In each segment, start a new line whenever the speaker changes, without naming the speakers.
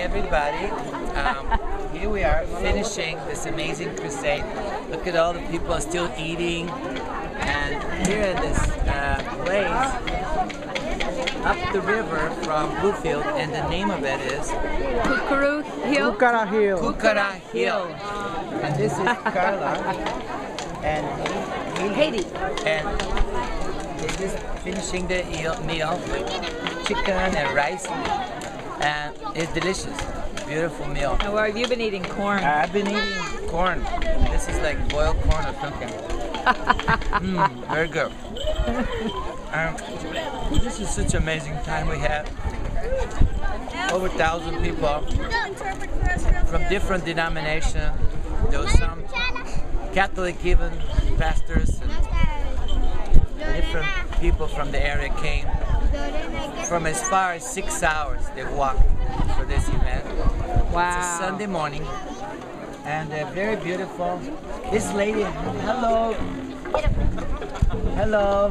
everybody. Um, here we are finishing this amazing crusade. Look at all the people still eating. And here in this uh, place, up the river from Bluefield, and the name of it is
Kukuru Hill.
Kukara Hill.
Kukara Hill. And this is Carla and
Haiti.
And they're just finishing the meal with chicken and rice, and it's delicious. Beautiful meal.
And where have you been eating corn?
I've been eating corn. This is like boiled corn or something. Mmm, very good. Um, this is such an amazing time we had. Over a thousand people from different denominations. There was some Catholic even pastors and different people from the area came from as far as six hours they walked for this event.
Wow.
It's a Sunday morning, and they're very beautiful. This lady, hello, hello,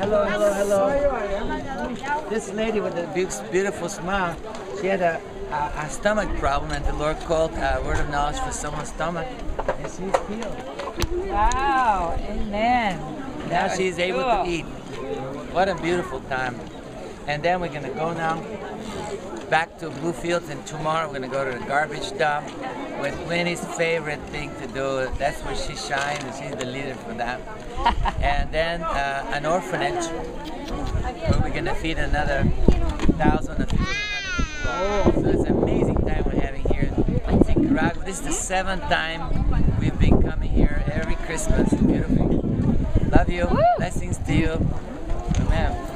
hello, hello, hello. This lady with the beau- beautiful smile, she had a, a, a stomach problem, and the Lord called a word of knowledge for someone's stomach, and she's healed.
Wow. Amen.
Now
That
she's able
cool.
to eat. What a beautiful time. And then we're gonna go now back to Bluefields and tomorrow we're gonna go to the garbage dump with Winnie's favorite thing to do. That's where she shines and she's the leader for that. and then uh, an orphanage where we're gonna feed another thousand or fifteen hundred people. So it's an amazing time we're having here in Nicaragua. This is the seventh time we've been coming here every Christmas. Beautiful. Love you. Blessings to you. Amen.